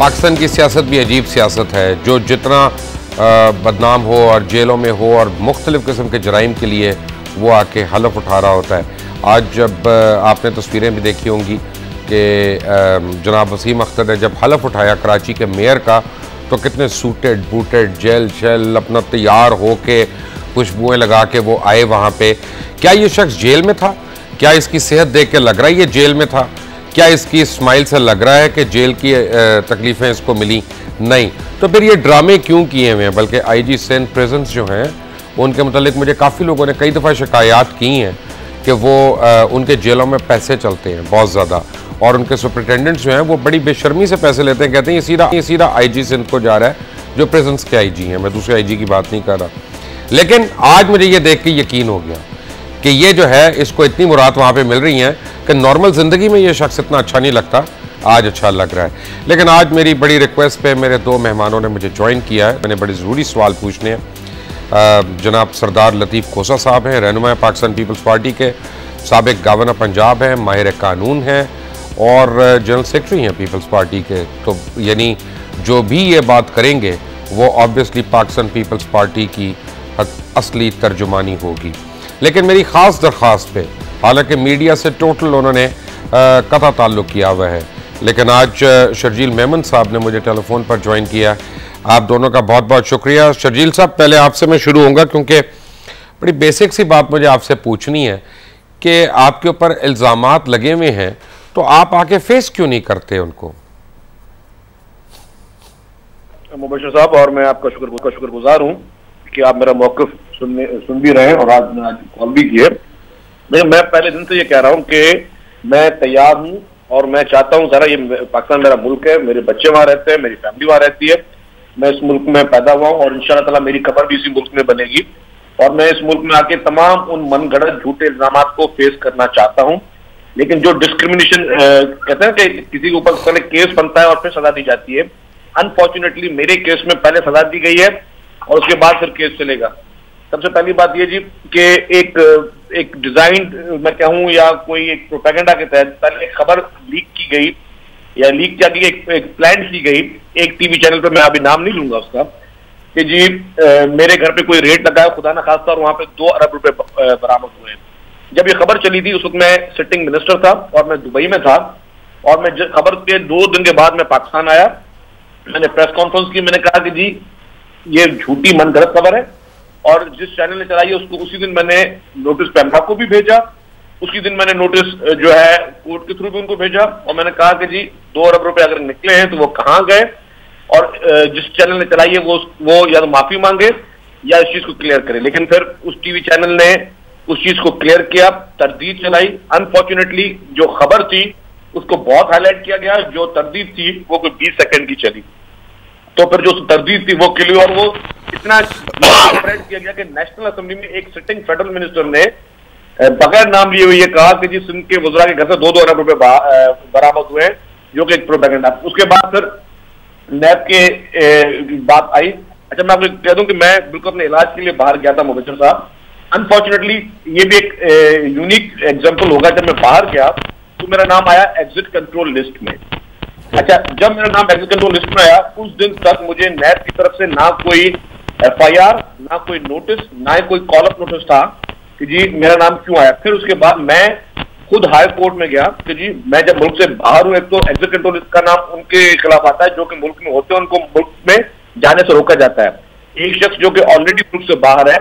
पाकिस्तान की सियासत भी अजीब सियासत है, जो जितना बदनाम हो और जेलों में हो और मुख्तलिफ़ किस्म के जराइम के लिए वो आके हलफ उठा रहा होता है। आज जब आपने तस्वीरें भी देखी होंगी कि जनाब वसीम अख्तर ने जब हलफ उठाया कराची के मेयर का तो कितने सूटेड, बूटेड, जेल शेल, अपना तैयार हो के खुशबुएँ लगा के वो आए वहाँ पे। क्या ये शख्स जेल में था? क्या इसकी सेहत देख के लग रहा है ये जेल में था? क्या इसकी स्माइल से लग रहा है कि जेल की तकलीफ़ें इसको मिली नहीं? तो फिर ये ड्रामे क्यों किए हुए हैं? बल्कि आईजी सेंट प्रेजेंस जो हैं उनके मतलब मुझे काफ़ी लोगों ने कई दफ़ा शिकायत की हैं कि वो आ, उनके जेलों में पैसे चलते हैं बहुत ज़्यादा। और उनके सुपरिटेंडेंट्स जो हैं वो बड़ी बेशर्मी से पैसे लेते हैं कहते हैं ये सीधा ये सीधा आई जी सिंध को जा रहा है जो प्रेजेंस के आई जी हैं। मैं दूसरे आई जी की बात नहीं कर रहा। लेकिन आज मुझे ये देख के यकीन हो गया कि ये जो है, इसको इतनी मुराद वहाँ पर मिल रही हैं कि नॉर्मल ज़िंदगी में ये शख्स इतना अच्छा नहीं लगता, आज अच्छा लग रहा है। लेकिन आज मेरी बड़ी रिक्वेस्ट पे मेरे दो मेहमानों ने मुझे ज्वाइन किया है। मैंने बड़े ज़रूरी सवाल पूछने हैं। जनाब सरदार लतीफ़ खोसा साहब हैं रहनुमा पाकिस्तान पीपल्स पार्टी के। सबक गवर्नर पंजाब हैं, माहिर कानून हैं और जनरल सेक्रेटरी हैं पीपल्स पार्टी के। तो यानी जो भी ये बात करेंगे, वो ऑब्वियसली पाकिस्तान पीपल्स पार्टी की असली तर्जुमानी होगी। लेकिन मेरी ख़ास दरख्वास्त पे, हालाँकि मीडिया से टोटल उन्होंने कथा ताल्लुक़ किया हुआ है। लेकिन आज शर्जील मेमन साहब ने मुझे टेलीफोन पर ज्वाइन किया। आप दोनों का बहुत बहुत शुक्रिया। शर्जील साहब, पहले आपसे मैं शुरू होऊँगा क्योंकि बड़ी बेसिक सी बात मुझे आपसे पूछनी है कि आपके ऊपर इल्ज़ाम लगे हुए हैं तो आप आके फेस क्यों नहीं करते उनको? मुबशर साहब, और मैं आपका शुक्र, शुक्रगुजार हूँ। कि आप मेरा मौकफ सुनने, सुन भी रहे हैं और आज आज कॉल भी किए मैं पहले दिन से ये कह रहा हूँ कि मैं तैयार हूँ और मैं चाहता हूँ सारा ये पाकिस्तान मेरा मुल्क है, मेरे बच्चे वहाँ रहते हैं, मेरी फैमिली वहाँ रहती है। मैं इस मुल्क में पैदा हुआ हूँ और इन ताला मेरी खबर भी इसी मुल्क में बनेगी। और मैं इस मुल्क में आके तमाम उन मन घड़त झूठे इल्ज़ाम को फेस करना चाहता हूँ। लेकिन जो डिस्क्रिमिनेशन कहते हैं कि किसी के ऊपर पहले केस बनता है और फिर सजा दी जाती है। अनफॉर्चुनेटली मेरे केस में पहले सजा दी गई है। और उसके बाद फिर केस चलेगा। सबसे पहली बात यह जी कि एक एक डिज़ाइन मैं कहूँ या कोई एक प्रोपेगेंडा के तहत पहले एक खबर लीक की गई या लीक क्या की एक, एक प्लान की गई एक टीवी चैनल पर मैं अभी नाम नहीं लूँगा उसका कि जी आ, मेरे घर पे कोई रेट लगाया खुदा ना खासा और वहाँ पे दो अरब रुपए बरामद हुए जब ये खबर चली थी उस वक्त मैं सिटिंग मिनिस्टर था और मैं दुबई में था और मैं खबर के दो दिन के बाद मैं पाकिस्तान आया। मैंने प्रेस कॉन्फ्रेंस की मैंने कहा कि जी ये झूठी मन गलत खबर है। और जिस चैनल ने चलाई है, उसको उसी दिन मैंने नोटिस पैमरा को भी भेजा। उसी दिन मैंने नोटिस जो है कोर्ट के थ्रू भी उनको भेजा। और मैंने कहा कि जी, दो अरब रुपए अगर निकले हैं तो वो कहाँ गए? और जिस चैनल ने चलाई है, वो वो या तो माफ़ी मांगे, या इस चीज़ को क्लियर करे। लेकिन फिर उस टीवी चैनल ने उस चीज़ को क्लियर किया, तरदीद चलाई। अनफॉर्चुनेटली जो खबर थी, उसको बहुत हाईलाइट किया गया। जो तरदीद थी, वो कोई बीस सेकंड की चली। तो फिर जो तरदीद थी वो क्लियर और वो इतना स्प्रेड किया गया कि नेशनल असेंबली में एक सिटिंग फेडरल मिनिस्टर ने बगैर नाम लिए हुए ये कहा कि जी सिंध के वजरा के घर से दो दो अरब रुपए बरामद हुए जो कि एक प्रोपेगेंडा उसके बाद फिर नैब के बात आई। अच्छा मैं आपको कह दूँ कि मैं बिल्कुल अपने इलाज के लिए बाहर गया था मुबशर साहब। अनफॉर्चुनेटली ये भी एक यूनिक एग्ज़ाम्पल होगा। जब मैं बाहर गया तो मेरा नाम आया एग्जिट कंट्रोल लिस्ट में। अच्छा जब मेरा नाम एग्जिट कंट्रोल लिस्ट में आया, उस दिन तक मुझे नैब की तरफ़ से ना कोई एफआईआर ना कोई नोटिस ना ही कोई कॉल अप नोटिस था कि जी, मेरा नाम क्यों आया। फिर उसके बाद मैं खुद हाई कोर्ट में गया कि जी, मैं जब मुल्क से बाहर हूँ, एक तो एग्जिट कंट्रोल लिस्ट का नाम उनके खिलाफ आता है, जो कि मुल्क में होते हैं, उनको मुल्क में जाने से रोका जाता है। एक शख्स जो कि ऑलरेडी मुल्क से बाहर है,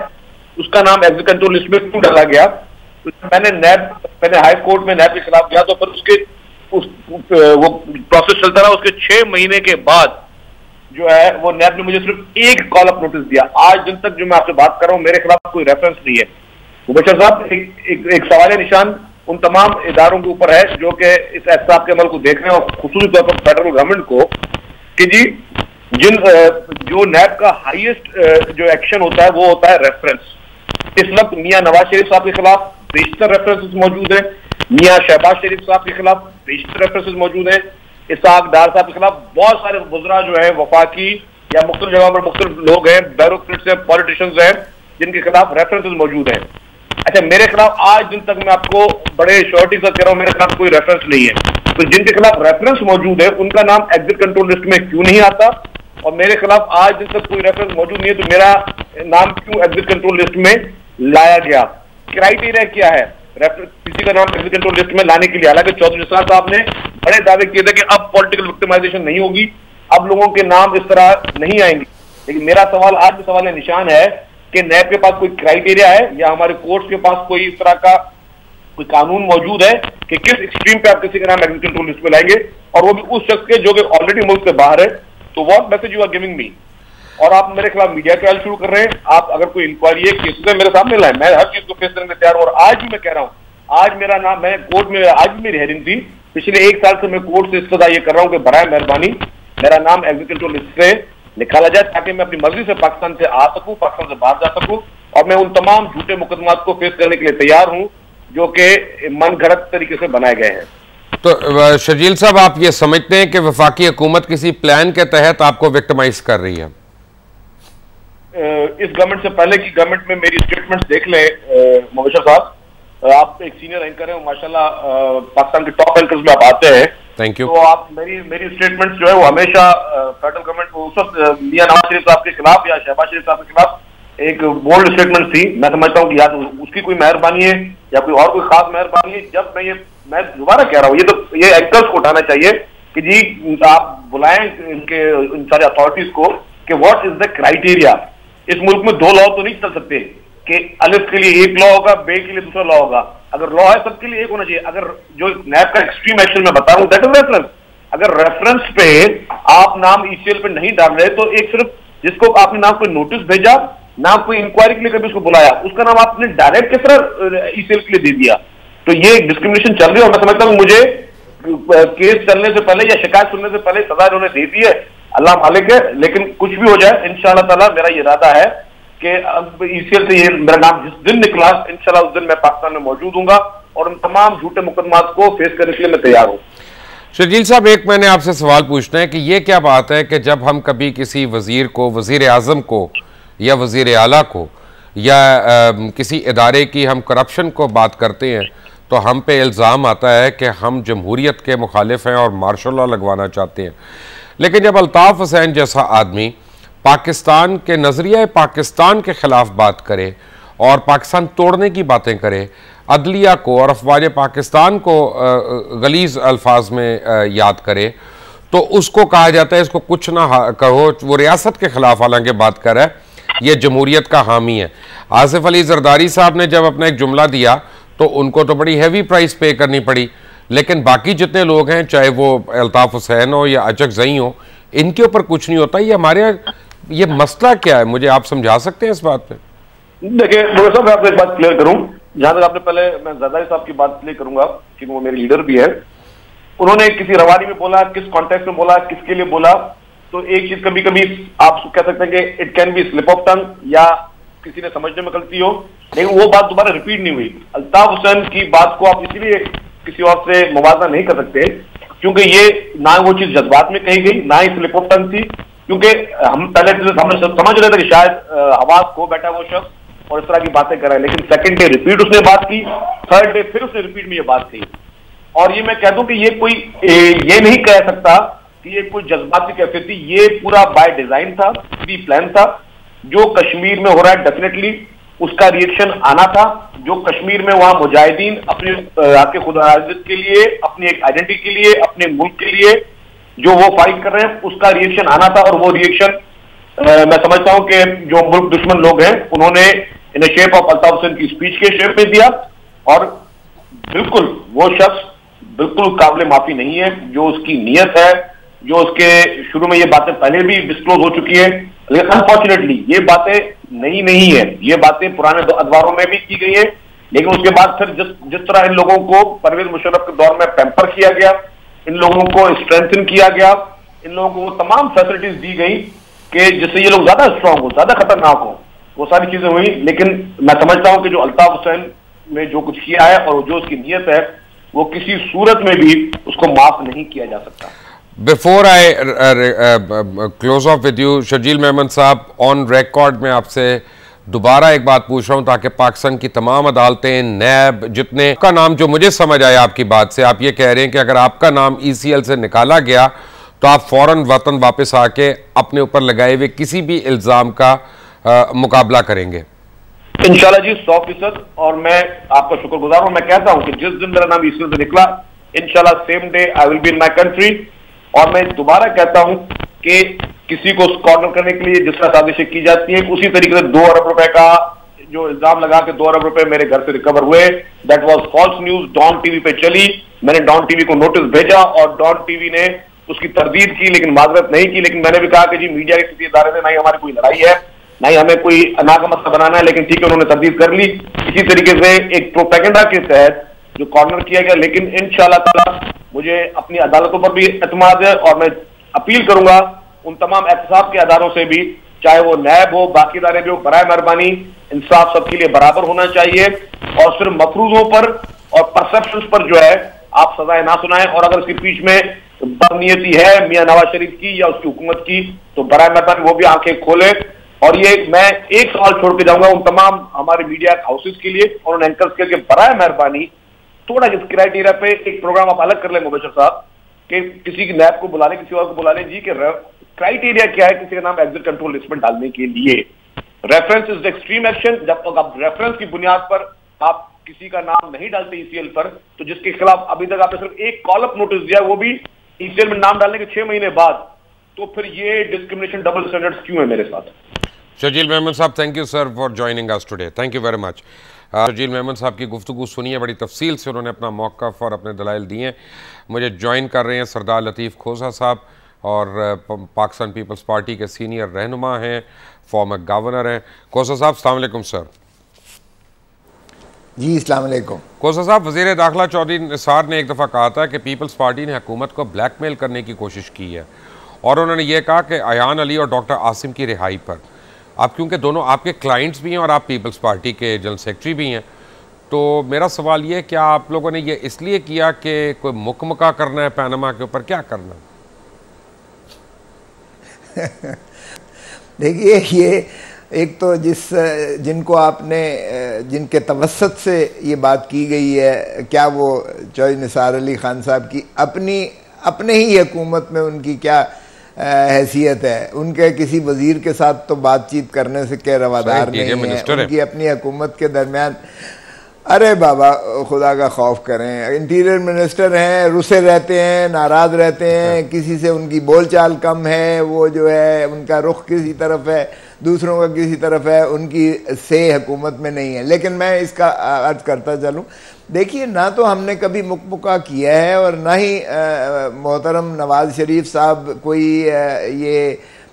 उसका नाम एग्जिट कंट्रोल लिस्ट में क्यों डाला गया? तो मैंने नैब मैंने हाई कोर्ट में नैब के खिलाफ गया तो फिर उसके उस वो प्रोसेस चलता रहा। उसके छह महीने के बाद जो है वो नैब ने मुझे सिर्फ़ एक कॉल अप नोटिस दिया। आज दिन तक जो मैं आपसे बात कर रहा हूँ मेरे खिलाफ कोई रेफरेंस नहीं है। मुबशर साहब एक, एक, एक सवाल निशान। उन तमाम इदारों के ऊपर है जो कि इस एहसाब के अमल को देख रहे हैं और खसूसी तौर पर फेडरल गवर्नमेंट को कि जी जिन जो नैब का हाईएस्ट जो एक्शन होता है वो होता है रेफरेंस इस वक्त मियाँ नवाज़ शरीफ साहब के खिलाफ बेशतर रेफरेंसेस मौजूद है मियाँ शहबाज शरीफ साहब के खिलाफ बेशतर रेफरेंसेस मौजूद है इसाक डार साहब के खिलाफ बहुत सारे गुजरा जो है, वफाकी या मुख्तु जगह पर मुख्तु लोग हैं बैरोक्रेट्स हैं, पॉलिटिशियंस हैं, जिनके खिलाफ रेफरेंसेज मौजूद हैं। अच्छा मेरे खिलाफ आज दिन तक मैं आपको बड़े श्योरिटी से कह रहा हूँ, मेरे खिलाफ कोई रेफरेंस नहीं है। तो जिनके खिलाफ रेफरेंस मौजूद है, उनका नाम एग्जिट कंट्रोल लिस्ट में क्यों नहीं आता? और मेरे खिलाफ आज दिन तक कोई रेफरेंस मौजूद नहीं है तो मेरा नाम क्यों एग्जिट कंट्रोल लिस्ट में लाया गया? क्राइटेरिया क्या है? किसी का नाम एग्जिट कंट्रोल लिस्ट में लाने के लिए। हालाँकि चौधरी साहब ने बड़े दावे किए थे कि अब पॉलिटिकल विक्टिमाइजेशन नहीं होगी, अब लोगों के नाम इस तरह नहीं आएँगे। लेकिन मेरा सवाल, आज भी सवाल निशान है कि नैब के पास कोई क्राइटेरिया है या हमारे कोर्ट के पास कोई इस तरह का कोई कानून मौजूद है कि किस एक्सट्रीम पे आप किसी का नाम कंट्रोल लिस्ट में लाएँगे? और वो भी उस शख्स के जो कि ऑलरेडी मुल्क से बाहर है तो what message you are giving me और आप मेरे खिलाफ मीडिया ट्रायल शुरू कर रहे हैं। आप अगर कोई इंक्वायरी है केस मेरे सामने लाए। मैं हर चीज़ को फेस करने तैयार और आज भी मैं कह रहा हूँ, आज मेरा नाम, मैं कोर्ट में, आज भी मेरी हेरिंग थी। पिछले एक साल से मैं कोर्ट से इस्तदा ये कर रहा हूँ कि बरए मेहरबानी। मेरा नाम एग्जीक्यूटिव लिस्ट से निकाला जाए ताकि मैं अपनी मर्ज़ी से पाकिस्तान से आ सकूँ, पाकिस्तान से बाहर जा सकूँ और मैं उन तमाम झूठे मुकदमात को फेस करने के लिए तैयार हूँ, जो कि मन घड़त तरीके से बनाए गए हैं। तो शजील साहब, आप ये समझते हैं कि वफाकी हुकूमत किसी प्लान के तहत आपको विक्टमाइज कर रही है? इस गवर्नमेंट से पहले की गवर्नमेंट में मेरी स्टेटमेंट्स देख ले मुबशर साहब। आप एक सीनियर एंकर हैं माशाल्लाह पाकिस्तान के टॉप एंकर्स में आप आते हैं। थैंक यू तो आप मेरी मेरी स्टेटमेंट्स जो है वो हमेशा फेडरल गवर्नमेंट उस वक्त मियाँ नवाज़ शरीफ साहब के खिलाफ या शहबाज शरीफ साहब के खिलाफ एक बोल्ड स्टेटमेंट थी। मैं समझता हूँ कि या तो उसकी कोई मेहरबानी है या कोई और कोई खास मेहरबानी है। जब मैं ये मैं दोबारा कह रहा हूँ ये तो ये एंकर्स को उठाना चाहिए कि जी आप बुलाएँ इनके इन सारे अथॉरिटीज को कि व्हाट इज़ द क्राइटेरिया इस मुल्क में दो लॉ तो नहीं चल सकते कि अलिफ के लिए एक लॉ होगा, बे के लिए दूसरा लॉ होगा। अगर लॉ है, सबके लिए एक होना चाहिए। अगर जो नैब का एक्सट्रीम एक्शन में बता रहा हूँ दैट इज़ रेफरेंस अगर रेफरेंस पे आप नाम ईसीएल पे नहीं डाल रहे तो एक सिर्फ़ जिसको आपने नाम कोई नोटिस भेजा, ना कोई इंक्वायरी के लिए कभी उसको बुलाया, उसका नाम आपने डायरेक्ट किस तरह ईसीएल के लिए दे दिया। तो ये डिस्क्रिमिनेशन चल रही है, और मैं समझता हूँ मुझे केस चलने से पहले या शिकायत सुनने से पहले सजा उन्होंने दे दी है। अल्लाह मालिक है लेकिन कुछ भी हो जाए इन ताला मेरा इरादा है कि अब ईसीएल से ये मेरा नाम जिस दिन निकला इंशाल्लाह उस दिन मैं पाकिस्तान में मौजूद हूँ और उन तमाम झूठे मुकदमात को फेस करने के लिए मैं तैयार हूँ। शजील साहब एक मैंने आपसे सवाल पूछना है कि ये क्या बात है कि जब हम कभी किसी वज़ीर को वज़ीर आज़म को या वज़ीर अला को या आ, किसी इदारे की हम करप्शन को बात करते हैं तो हम पे इल्ज़ाम आता है कि हम जमहूरीत के मुखालिफ हैं और मार्शल लॉ लगवाना चाहते हैं। लेकिन जब अल्ताफ़ हुसैन जैसा आदमी पाकिस्तान के नज़रिया पाकिस्तान के ख़िलाफ़ बात करे और पाकिस्तान तोड़ने की बातें करे, अदलिया को और अफवाज पाकिस्तान को गलीज़ अल्फाज में याद करे तो उसको कहा जाता है, इसको कुछ ना कहो, वो रियासत के ख़िलाफ़ हालाँकि बात कर रहा है, ये जमहूरियत का हामी है। आसिफ अली जरदारी साहब ने जब अपना एक जुमला दिया तो उनको तो बड़ी हैवी प्राइस पे करनी पड़ी। लेकिन बाकी जितने लोग हैं, चाहे वो अल्ताफ़ हुसैन हो या अचक जई हो, इनके ऊपर कुछ नहीं होता। ये हमारे यहाँ, ये मसला क्या है? मुझे आप समझा सकते हैं इस बात पे? देखिए साहब, मैं आपको एक बात क्लियर करूँ। जहाँ तक आपने पहले, मैं जरदारी साहब की बात क्लियर करूँगा क्योंकि वो मेरे लीडर भी है। उन्होंने किसी रवानी में बोला, किस कॉन्टेक्ट में बोला, किसके लिए बोला तो एक चीज़ कभी कभी आप कह सकते हैं कि it can be slip of tongue या किसी ने समझने में गलती हो, लेकिन वो बात दोबारा रिपीट नहीं हुई। अल्ताफ हुसैन की बात को आप इसलिए किसी और से मुवजना नहीं कर सकते, क्योंकि ये ना वो चीज़ जज्बात में कही गई, ना ही स्लिप ऑफ़ टंग थी, क्योंकि हम पहले हमने समझ रहे थे कि शायद आवाज़ खो बैठा वो शख्स और इस तरह की बातें कर रहे हैं, लेकिन सेकंड डे रिपीट उसने बात की थर्ड डे फिर उसने रिपीट में ये बात कही। और ये मैं कह दूँ कि ये कोई ये नहीं कह सकता कि ये कोई जज्बाती कैफियत थी, ये पूरा बाय डिज़ाइन था, प्री प्लान था, जो कश्मीर में हो रहा है डेफिनेटली उसका रिएक्शन आना था, जो कश्मीर में वहाँ मुजाहिदीन अपने आपके खुदा के लिए, अपनी एक आइडेंटिटी के लिए, अपने मुल्क के लिए जो वो फाइट कर रहे हैं, उसका रिएक्शन आना था और वो रिएक्शन मैं समझता हूँ कि जो मुल्क दुश्मन लोग हैं, उन्होंने in shape of Altaf Hussain की स्पीच के शेप में दिया और बिल्कुल वो शख्स बिल्कुल काबिल माफ़ी नहीं है, जो उसकी नीयत है, जो उसके शुरू में ये बातें पहले भी डिस्क्लोज हो चुकी है लेकिन अनफॉर्चुनेटली ये बातें नई नहीं है। ये बातें पुराने अखबारों में भी की गई है। लेकिन उसके बाद फिर जिस जिस तरह इन लोगों को परवेज मुशर्रफ के दौर में पैम्पर किया गया, इन लोगों को स्ट्रेंथन किया गया, इन लोगों को तमाम फैसिलिटीज़ दी गई कि जिससे ये लोग ज़्यादा स्ट्रांग हो, ज़्यादा खतरनाक हो। वो सारी चीज़ें हुई। लेकिन मैं समझता हूँ कि जो अल्ताफ हुसैन ने जो कुछ किया है और जो उसकी नीयत है, वो किसी सूरत में भी उसको माफ़ नहीं किया जा सकता। Before I close off with you Sharjeel Mehmad साहब ऑन रिकॉर्ड में आपसे दोबारा एक बात पूछ रहा हूँ ताकि पाकिस्तान की तमाम अदालतें नैब जितने का नाम जो मुझे समझ आया आपकी बात से आप ये कह रहे हैं कि अगर आपका नाम ईसीएल से निकाला गया तो आप फ़ौरन वतन वापस आके अपने ऊपर लगाए हुए किसी भी इल्ज़ाम का आ, मुकाबला करेंगे। इंशाल्लाह जी सौ फ़ीसद और मैं आपका शुक्रगुजार हूँ। मैं कहता हूँ कि जिस दिन मेरा नाम ईसीएल से निकला इंशाल्लाह same day I will be in my country और मैं दोबारा कहता हूँ कि किसी को कॉर्नर करने के लिए जिस तरह साजिशें की जाती हैं, उसी तरीके से दो अरब रुपए का जो इल्ज़ाम लगा के दो अरब रुपए मेरे घर से रिकवर हुए। That was false news Dawn TV पे चली। मैंने डॉन टीवी को नोटिस भेजा और डॉन टीवी ने उसकी तरदीद की, लेकिन माजरत नहीं की। लेकिन मैंने भी कहा कि जी मीडिया के किसी इदारे से नहीं हमारी कोई लड़ाई है नहीं हमें कोई अना मसला बनाना है, लेकिन ठीक है, उन्होंने तरदीद कर ली। इसी तरीके से एक प्रोपेगेंडा के तहत जो कॉर्नर किया गया, लेकिन इन ताला मुझे अपनी अदालतों पर भी एतमाद है और मैं अपील करूँगा उन तमाम एहतसाब के अदारों से भी, चाहे वो नैब हो बाकी इदारे भी हो बर मेहरबानी, इंसाफ सबके लिए बराबर होना चाहिए और सिर्फ़ मफरूजों पर और परसेप्शन पर जो है, आप सजाएँ ना सुनाएँ और अगर इसके बीच में बदनीयती है मियाँ नवाज़ शरीफ की या उसकी हुकूमत की तो बरए मेहरबानी, वो भी आँखें खोले। और ये मैं एक सवाल छोड़ के जाऊँगा उन तमाम हमारे मीडिया हाउसेज के लिए और उन एंकर्स के लिए बर मेहरबानी थोड़ा इस क्राइटेरिया पे एक प्रोग्राम आप अलग कर लें, मुबशर साहब, कि किसी की लैब को बुला लें किसी और को बुला लें जी के क्राइटेरिया क्या है, किसी का नाम एग्जिट कंट्रोल लिस्ट में डालने के लिए। रेफरेंस इज़ एक्सट्रीम एक्शन जब तक आप रेफरेंस की बुनियाद पर आप किसी का नाम नहीं डालते ईसीएल पर तो जिसके खिलाफ अभी तक आपने सिर्फ़ एक कॉलअप नोटिस दिया, वो भी ईसीएल में नाम डालने के छह महीने बाद तो फिर ये डिस्क्रिमिनेशन डबल स्टैंडर्ड क्यों है मेरे साथ? Shajeel Mehmood sahab thank you sir for joining us today thank you very much Shajeel Mehmood sahab की गुफ्तु सुनिए बड़ी तफसील से उन्होंने अपना मौक़ और अपने दलाइल दिए हैं। मुझे ज्वाइन कर रहे हैं सरदार लतीफ़ खोसा साहब और पाकिस्तान पीपल्स पार्टी के सीनियर रहनुमा हैं फॉर्मर गवर्नर हैं। कोसा साहब सलामकुम सर जी अलैक्म कोसा साहब वज़ीर दाखिला चौधरी निसार ने एक दफ़ा कहा था कि पीपल्स पार्टी ने हुकूमत को ब्लैकमेल करने की कोशिश की है। और उन्होंने ये कहा कि अयान अली और डॉक्टर आसिम की रिहाई पर आप क्योंकि दोनों आपके क्लाइंट्स भी हैं और आप पीपल्स पार्टी के जनरल सेक्रेटरी भी हैं। तो मेरा सवाल ये है, क्या आप लोगों ने ये इसलिए किया कि कोई मुकमका करना है पैनमा के ऊपर? क्या करना देखिए, ये एक तो जिस, जिनको आपने, जिनके तवसत से ये बात की गई है, क्या वो चौधरी निसार अली खान साहब की अपनी, अपने ही हुकूमत में उनकी क्या हैसियत है। उनके किसी वज़ीर के साथ तो बातचीत करने से क्या रवादार नहीं है। उनकी अपनी हुकूमत के दरमियान अरे बाबा खुदा का खौफ करें। इंटीरियर मिनिस्टर हैं रुसे रहते हैं नाराज़ रहते हैं हाँ। किसी से उनकी बोलचाल कम है वो जो है उनका रुख किसी तरफ़ है दूसरों का किसी तरफ़ है उनकी से हुकूमत में नहीं है। लेकिन मैं इसका अर्ज़ करता चलूँ देखिए, ना तो हमने कभी मुकमुका किया है और ना ही मोहतरम नवाज़ शरीफ साहब कोई ये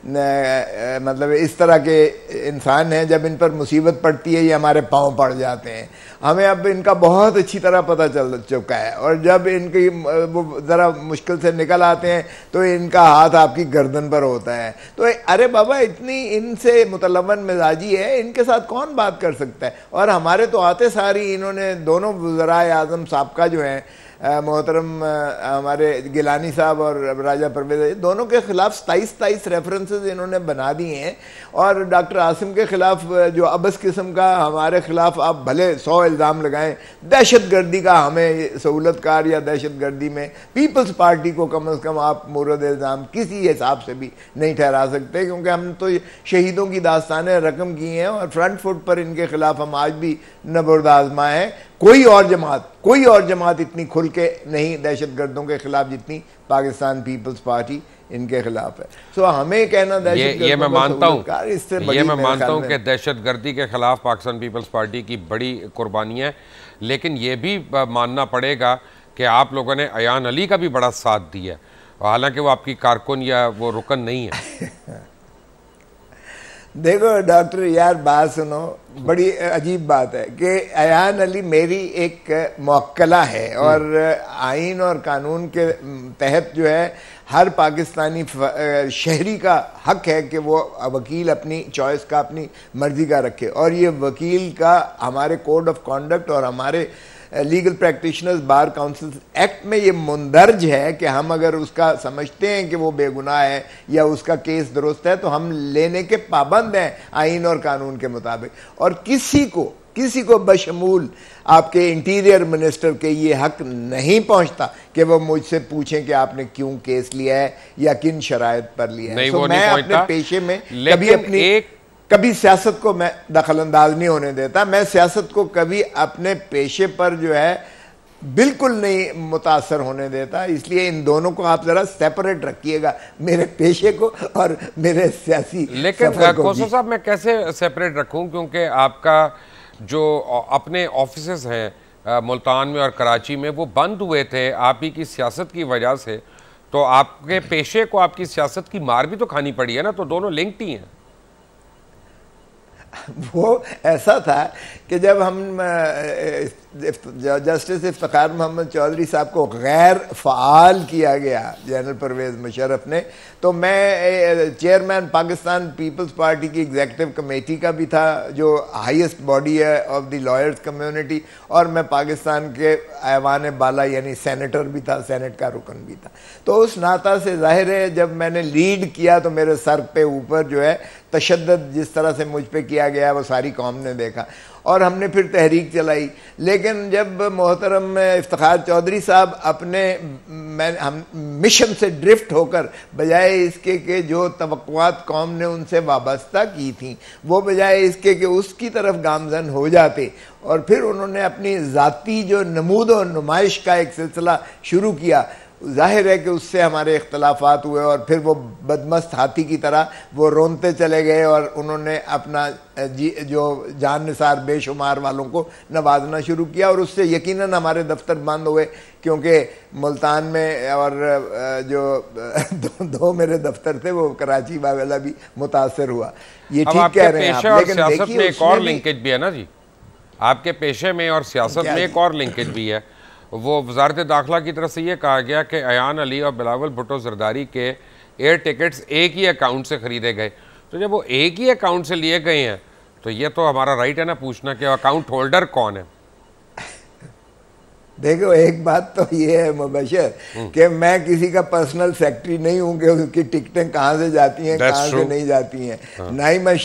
मतलब इस तरह के इंसान हैं, जब इन पर मुसीबत पड़ती है, ये हमारे पाँव पड़ जाते हैं। हमें अब इनका बहुत अच्छी तरह पता चल चुका है, और जब इनकी वो ज़रा मुश्किल से निकल आते हैं तो इनका हाथ आपकी गर्दन पर होता है। तो अरे बाबा, इतनी इनसे मुतलवन मिजाजी है, इनके साथ कौन बात कर सकता है? और हमारे तो आते सारी इन्होंने दोनों वज़रा आज़म सबका जो हैं मोहतरम हमारे गिलानी साहब और राजा परवेज दोनों के ख़िलाफ़ सताईस सताईस रेफरेंसेज इन्होंने बना दिए हैं। और डॉक्टर आसिम के ख़िलाफ़ जो अबस किस्म का हमारे ख़िलाफ़ आप भले सौ इल्ज़ाम लगाएँ दहशत गर्दी का हमें सहूलत कार या दहशत गर्दी में पीपल्स पार्टी को कम अज़ कम आप मुरद इल्ज़ाम किसी हिसाब से भी नहीं ठहरा सकते, क्योंकि हम तो शहीदों की दास्तानें रकम की हैं और फ्रंट फुट पर इनके ख़िलाफ़ हम आज भी नबरद हैं। कोई और जमात, कोई और जमात इतनी खुल के नहीं दहशत गर्दों के खिलाफ जितनी पाकिस्तान पीपल्स पार्टी इनके खिलाफ है। सो so, हमें कहना दहशत ये, ये मैं मानता हूँ। ये मैं मानता हूँ कि दहशत गर्दी के खिलाफ पाकिस्तान पीपल्स पार्टी की बड़ी कुर्बानी है लेकिन ये भी मानना पड़ेगा कि आप लोगों ने अयान अली का भी बड़ा साथ दिया हालाँकि वो आपकी कारकुन या वो रुकन नहीं है। देखो डॉक्टर यार बात सुनो बड़ी अजीब बात है कि अयान अली मेरी एक मौकला है और आइन और कानून के तहत जो है हर पाकिस्तानी शहरी का हक है कि वो वकील अपनी चॉइस का, अपनी मर्ज़ी का रखे। और ये वकील का हमारे कोड ऑफ़ कॉन्डक्ट और हमारे legal practitioners bar council act में ये मुंदर्ज है कि हम अगर उसका समझते हैं कि वो बेगुनाह है या उसका केस दुरुस्त है तो हम लेने के पाबंद हैं आइन और कानून के मुताबिक। और किसी को किसी को बशमूल आपके इंटीरियर मिनिस्टर के ये हक नहीं पहुँचता कि वो मुझसे पूछें कि आपने क्यों केस लिया है या किन शराय पर लिया है। तो मैं अपने पेशे में कभी अपनी एक कभी सियासत को मैं दखल अंदाज नहीं होने देता। मैं सियासत को कभी अपने पेशे पर जो है बिल्कुल नहीं मुतासर होने देता। इसलिए इन दोनों को आप जरा सेपरेट रखिएगा मेरे पेशे को और मेरे सियासी लेकिन साहब मैं कैसे सेपरेट रखूँ? क्योंकि आपका जो अपने ऑफ़िस हैं मुल्तान में और कराची में, वो बंद हुए थे आप ही की सियासत की वजह से। तो आपके पेशे को आपकी सियासत की मार भी तो खानी पड़ी है ना? तो दोनों लिंक ही हैं। वो ऐसा था कि जब हम जस्टिस इफ्तार मोहम्मद चौधरी साहब को गैर फ़ाल किया गया, जनरल परवेज़ मुशरफ ने तो मैं चेयरमैन पाकिस्तान पीपल्स पार्टी की एग्जेक्टिव कमेटी का भी था, जो हाईएस्ट बॉडी है ऑफ़ द लॉयर्स कम्युनिटी, और मैं पाकिस्तान के ऐवान बाला, यानी सेनेटर भी था, सेनेट का रुकन भी था। तो उस नाता से ज़ाहिर है, जब मैंने लीड किया तो मेरे सर पे ऊपर जो है तशद जिस तरह से मुझ पर किया गया वो सारी कौम ने देखा। और हमने फिर तहरीक चलाई। लेकिन जब मोहतरम इफ्तार चौधरी साहब अपने, मैं, हम, मिशन से ड्रिफ्ट होकर, बजाय इसके कि जो तवक़ात कौम ने उनसे वाबस्ता की थी, वो बजाय इसके कि उसकी तरफ़ गामजन हो जाते, और फिर उन्होंने अपनी ज़ाती जो नमूद और नुमाइश का एक सिलसिला शुरू किया। ज़ाहिर है कि उससे हमारे इख्तलाफात हुए और फिर वो बदमस्त हाथी की तरह वो रोनते चले गए और उन्होंने अपना जी जो जान निसार बेशुमार वालों को नवाजना शुरू किया और उससे यकीनन हमारे दफ्तर बंद हुए क्योंकि मुल्तान में और जो दो, दो मेरे दफ्तर थे वो कराची वाला भी मुतासर हुआ। ये ठीक कह रहे हैं आप लेकिन देखिए एक और लिंकेज भी है ना जी। आपके पेशे में और सियासत में एक और लिंकेज भी है। वो वजारत दाखिला की तरफ़ से ये कहा गया कि अयान अली और बिलावल भुटो जरदारी के एयर टिकट्स एक ही अकाउंट से ख़रीदे गए। तो जब वो एक ही अकाउंट से लिए गए हैं तो ये तो हमारा राइट है ना पूछना कि अकाउंट होल्डर कौन है? देखो एक बात तो ये है मुबशर हम्म। कि मैं किसी का पर्सनल सेक्रेटरी नहीं हूँ कि उसकी टिकटें कहाँ से जाती हैं कहाँ से नहीं जाती हैं हाँ। ना ही मैं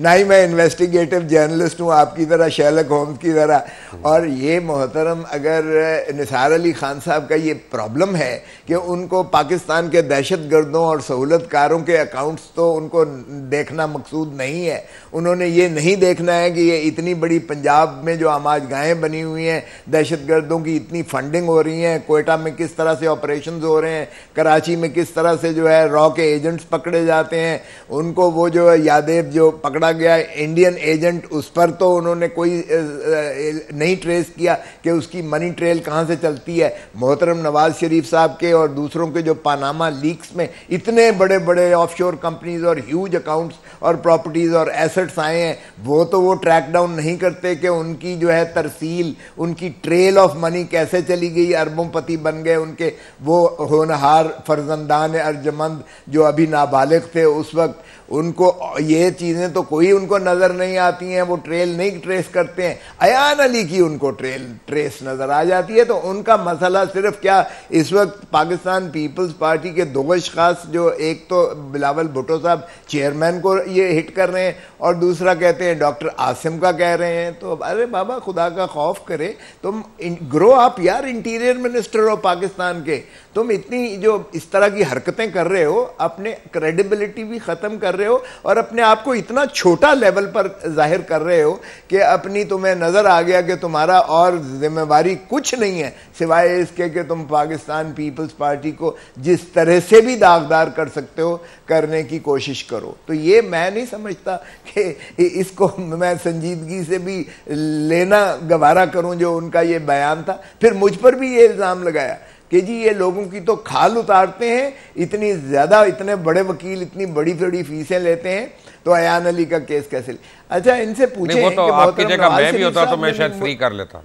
ना ही मैं इन्वेस्टिगेटिव जर्नलिस्ट हूँ आपकी तरह शैलक होम्स की तरह हम्म। और ये मोहतरम अगर निसार अली खान साहब का ये प्रॉब्लम है कि उनको पाकिस्तान के दहशत गर्दों और सहूलतकारों के अकाउंट्स तो उनको देखना मकसूद नहीं है उन्होंने ये नहीं देखना है कि ये इतनी बड़ी पंजाब में जो आमाज गायें बनी हुई हैं दहशत गर्दों की इतनी फंडिंग हो रही है, कोयटा में किस तरह से ऑपरेशन हो रहे हैं, कराची में किस तरह से जो है रॉ के एजेंट्स पकड़े जाते हैं, उनको वो जो है यादेव जो पकड़ा गया इंडियन एजेंट उस पर तो उन्होंने कोई नहीं ट्रेस किया कि उसकी मनी ट्रेल कहाँ से चलती है। मोहतरम नवाज़ शरीफ साहब के और दूसरों के जो पानामा लीक्स में इतने बड़े बड़े ऑफशोर कंपनीज़ और ह्यूज अकाउंट्स और प्रॉपर्टीज़ और एसेट्स आए हैं, वो तो वो ट्रैक डाउन नहीं करते कि उनकी जो है तरसील, उनकी ट्रेल ऑफ़ मनी कैसे चली गई, अरबों पति बन गए उनके। वो होनहार फर्जंदान अर्जमंद जो अभी नाबालिग थे, उस वक्त उनको, ये चीज़ें तो कोई उनको नज़र नहीं आती हैं, वो ट्रेल नहीं ट्रेस करते हैं। अयान अली की उनको ट्रेल ट्रेस नज़र आ जाती है तो उनका मसला सिर्फ़ क्या, इस वक्त पाकिस्तान पीपल्स पार्टी के दो अशास जो एक तो बिलावल भुट्टो साहब चेयरमैन को ये हिट कर रहे हैं, और दूसरा कहते हैं डॉक्टर आसिम का कह रहे हैं तो अरे बाबा, खुदा का खौफ करे, तुम ग्रो आप यार इंटीरियर मिनिस्टर हो पाकिस्तान के। तुम इतनी जो इस तरह की हरकतें कर रहे हो, अपने क्रेडिबिलिटी भी ख़त्म कर रहे हो और अपने आप को इतना छोटा लेवल पर ज़ाहिर कर रहे हो कि अपनी तुम्हें नज़र आ गया कि तुम्हारा और जिम्मेवारी कुछ नहीं है, सिवाय इसके कि तुम पाकिस्तान पीपल्स पार्टी को जिस तरह से भी दागदार कर सकते हो, करने की कोशिश करो। तो ये मैं नहीं समझता कि इसको मैं संजीदगी से भी लेना गवारा करूँ जो उनका ये बयान था। फिर मुझ पर भी ये इल्ज़ाम लगाया। कि जी ये लोगों की तो खाल उतारते हैं इतनी ज़्यादा इतने बड़े वकील इतनी बड़ी बड़ी फीसें लेते हैं तो अयान अली का केस कैसे ले? अच्छा इनसे पूछे वो तो आपकी जगह मैं भी होता तो मैं शायद फ्री कर लेता।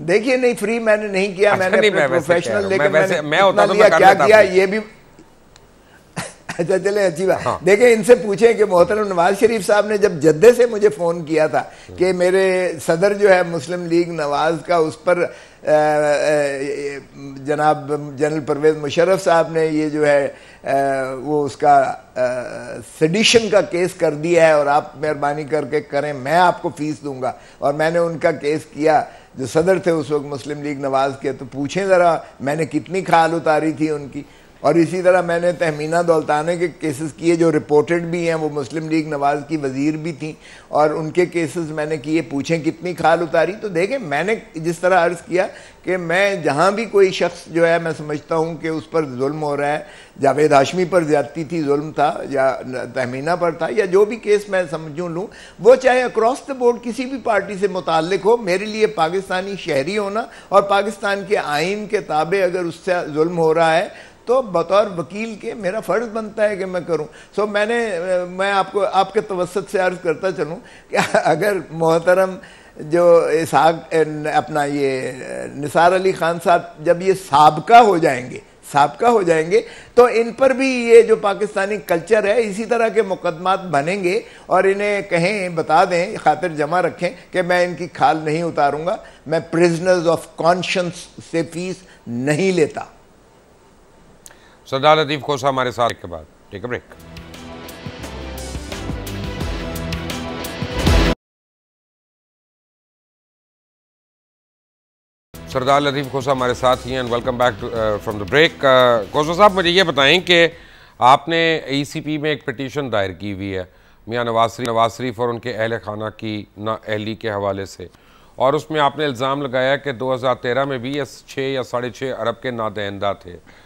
देखिए नहीं फ्री मैंने नहीं किया अच्छा मैंने मैं प्रोफेशनल लेकर मैंने मैं होता तो मैं क्या किया ये भी अच्छा चले अच्छी बात। हाँ। देखें इनसे पूछें कि मोहतरम नवाज़ शरीफ साहब ने जब जद्दे से मुझे फ़ोन किया था कि मेरे सदर जो है मुस्लिम लीग नवाज़ का उस पर जनाब जनरल परवेज़ मुशर्रफ साहब ने ये जो है वो उसका सडिशन का केस कर दिया है और आप मेहरबानी करके करें, मैं आपको फ़ीस दूँगा। और मैंने उनका केस किया, जो सदर थे उस वक्त मुस्लिम लीग नवाज़ के तो पूछें ज़रा, मैंने कितनी खाल उतारी थी उनकी? और इसी तरह मैंने तहमीना दौलताने के केसेस किए, जो रिपोर्टेड भी हैं, वो मुस्लिम लीग नवाज़ की वज़ीर भी थी, और उनके केसेस मैंने किए, पूछें कितनी खाल उतारी तो देखें, मैंने जिस तरह अर्ज़ किया कि मैं जहाँ भी कोई शख्स जो है, मैं समझता हूँ कि उस पर जुल्म हो रहा है, जावेद हाशमी पर ज़्यादती थी, जुल्म था, या तहमीना पर था, या जो भी केस मैं समझूँ लूँ, वो चाहे अक्रॉस द बोर्ड किसी भी पार्टी से मुतल हो, मेरे लिए पाकिस्तानी शहरी होना और पाकिस्तान के आइन के ताबे अगर उससे जुल्म हो रहा है तो बतौर वकील के मेरा फ़र्ज़ बनता है कि मैं करूँ। सो so, मैंने मैं आपको आपके तवसत से अर्ज़ करता चलूँ कि अगर मोहतरम जो इसहाक अपना ये निसार अली ख़ान साहब जब ये सबका हो जाएँगे सबका हो जाएँगे तो इन पर भी ये जो पाकिस्तानी कल्चर है इसी तरह के मुकदमात बनेंगे और इन्हें कहें बता दें खातिर जमा रखें कि मैं इनकी खाल नहीं उतारूँगा मैं प्रिजनर्स ऑफ़ कॉन्शंस से फ़ीस नहीं लेता। सरदार लतीफ़ खोसा हमारे साथ। के बाद टेक ब्रेक सरदार लतीफ़ खोसा हमारे साथ ही हैं welcome back from the break Khosa sahab, मुझे ये बताएँ कि आपने ईसीपी में एक पिटीशन दायर की हुई है, मियाँ नवाज़ शरीफ नवाज़ शरीफ और उनके अहल खाना की ना, अहली के हवाले से। और उसमें आपने इल्ज़ाम लगाया कि 2013 में भी ये छः या साढ़े छः अरब के नादहंदा थे।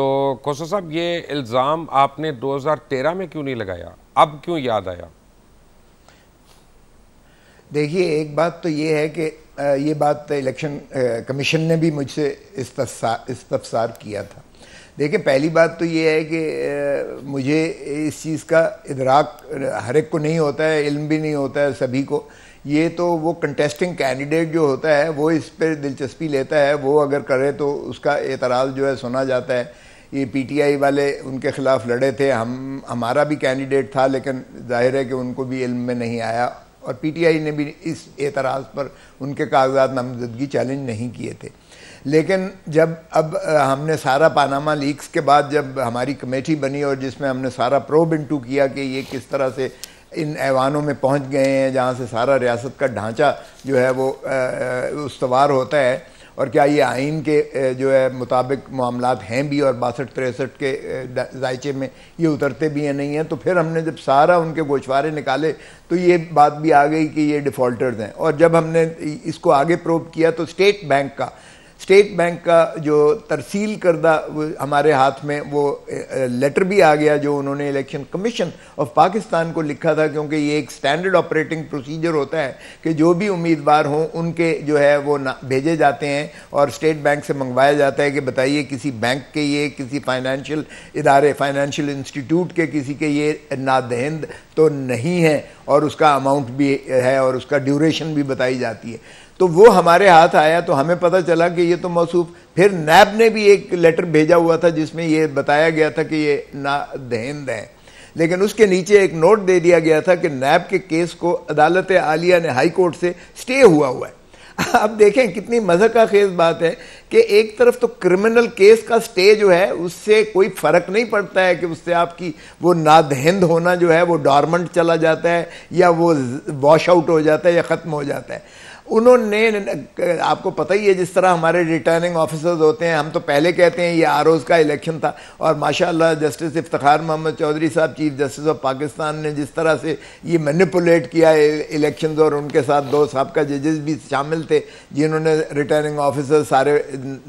तो खोसा साहब, ये इल्ज़ाम आपने 2013 में क्यों नहीं लगाया? अब क्यों याद आया? देखिए, एक बात तो ये है कि ये बात इलेक्शन कमीशन ने भी मुझसे इस्तफसार किया था। देखिए, पहली बात तो ये है कि मुझे इस चीज़ का इदराक हर एक को नहीं होता है, इल्म भी नहीं होता है सभी को। ये तो वो कंटेस्टिंग कैंडिडेट जो होता है, वो इस पर दिलचस्पी लेता है, वो अगर करे तो उसका एतराज़ जो है सुना जाता है। ये पीटीआई वाले उनके ख़िलाफ़ लड़े थे, हम, हमारा भी कैंडिडेट था, लेकिन ज़ाहिर है कि उनको भी इल्म में नहीं आया। और पीटीआई ने भी इस एतराज़ पर उनके कागजात नामजदगी चैलेंज नहीं किए थे। लेकिन जब, अब हमने सारा पानामा लीक्स के बाद जब हमारी कमेटी बनी और जिसमें हमने सारा प्रोब इंटू किया कि ये किस तरह से इन ऐवानों में पहुँच गए हैं, जहाँ से सारा रियासत का ढांचा जो है वो उसवार होता है और क्या ये आइन के जो है, मुताबिक मामला हैं भी और बासठ, तिरसठ के जायचे में ये उतरते भी हैं, नहीं हैं? तो फिर हमने जब सारा उनके गोशवारे निकाले तो ये बात भी आ गई कि ये डिफ़ॉल्टर्स हैं। और जब हमने इसको आगे प्रूव किया तो स्टेट बैंक का स्टेट बैंक का जो तरसील करदा हमारे हाथ में वो लेटर भी आ गया जो उन्होंने इलेक्शन कमीशन ऑफ़ पाकिस्तान को लिखा था क्योंकि ये एक स्टैंडर्ड ऑपरेटिंग प्रोसीजर होता है कि जो भी उम्मीदवार हों, उनके जो है वो भेजे जाते हैं और स्टेट बैंक से मंगवाया जाता है कि बताइए किसी बैंक के ये, किसी फाइनेंशियल इदारे फाइनेंशियल इंस्टीट्यूट के, किसी के ये नादहिंद तो नहीं है और उसका अमाउंट भी है और उसका ड्यूरेशन भी बताई जाती है। तो वो हमारे हाथ आया तो हमें पता चला कि ये तो मौसूफ, फिर नैब ने भी एक लेटर भेजा हुआ था जिसमें ये बताया गया था कि ये ना दहेंद है। लेकिन उसके नीचे एक नोट दे दिया गया था कि नैब के केस को अदालत आलिया ने हाई कोर्ट से स्टे हुआ हुआ है। अब देखें कितनी मज़ा का खेज बात है कि एक तरफ़ तो क्रिमिनल केस का स्टे जो है, उससे कोई फ़र्क नहीं पड़ता है कि उससे आपकी वो नादहिंद होना जो है, वो डॉर्मेंट चला जाता है या वो वॉश आउट हो जाता है या ख़त्म हो जाता है। उन्होंने, आपको पता ही है जिस तरह हमारे रिटर्निंग ऑफिसर्स होते हैं, हम तो पहले कहते हैं ये आर का इलेक्शन था। और माशाल्लाह जस्टिस इफ्तार मोहम्मद चौधरी साहब चीफ जस्टिस ऑफ़ पाकिस्तान ने जिस तरह से ये मैनिपुलेट किया इलेक्शन और उनके साथ दो सबका जजेस भी शामिल थे, जिन्होंने रिटर्निंग ऑफिसर सारे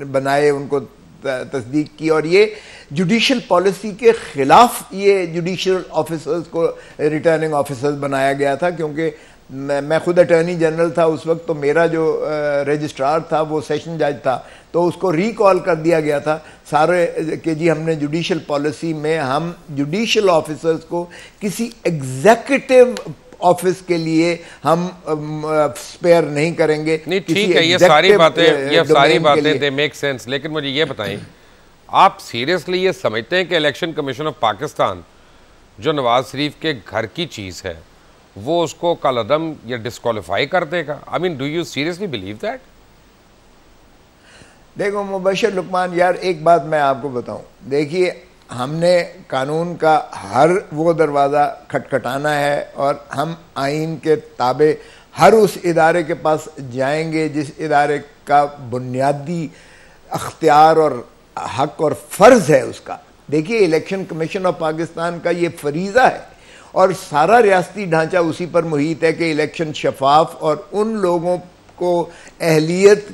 बनाए, उनको तस्दीक की। और ये जुडिशल पॉलिसी के ख़िलाफ़ ये जुडिशल ऑफिसर्स को रिटर्निंग ऑफिसर्स बनाया गया था, क्योंकि मैं मैं खुद अटर्नी जनरल था उस वक्त तो मेरा जो रजिस्ट्रार था वो सेशन जज था। तो उसको रिकॉल कर दिया गया था। सारे कि जी हमने जुडिशल पॉलिसी में हम जुडिशल ऑफिसर्स को किसी एग्जेक्टिव ऑफ़िस के लिए हम स्पेयर नहीं करेंगे। नहीं ठीक है ये सारी बातें ये सारी बातें दे मेक सेंस लेकिन मुझे ये बताएँ आप सीरियसली ये समझते हैं कि इलेक्शन कमीशन ऑफ़ पाकिस्तान जो नवाज़ शरीफ के घर की चीज़ है वो उसको कल अदम या डिस्कालीफाई कर देगा। I mean do you seriously believe that देखो, मुबशर लुकमान, यार, एक बात मैं आपको बताऊँ। देखिए, हमने कानून का हर वो दरवाज़ा खटखटाना है और हम आइन के ताबे हर उस इदारे के पास जाएँगे जिस इदारे का बुनियादी अख्तियार और हक और फ़र्ज़ है उसका। देखिए, इलेक्शन कमीशन ऑफ़ पाकिस्तान का ये फरीज़ा है। और सारा रियासती ढांचा उसी पर मुहित है कि इलेक्शन शफाफ और उन लोगों को अहलियत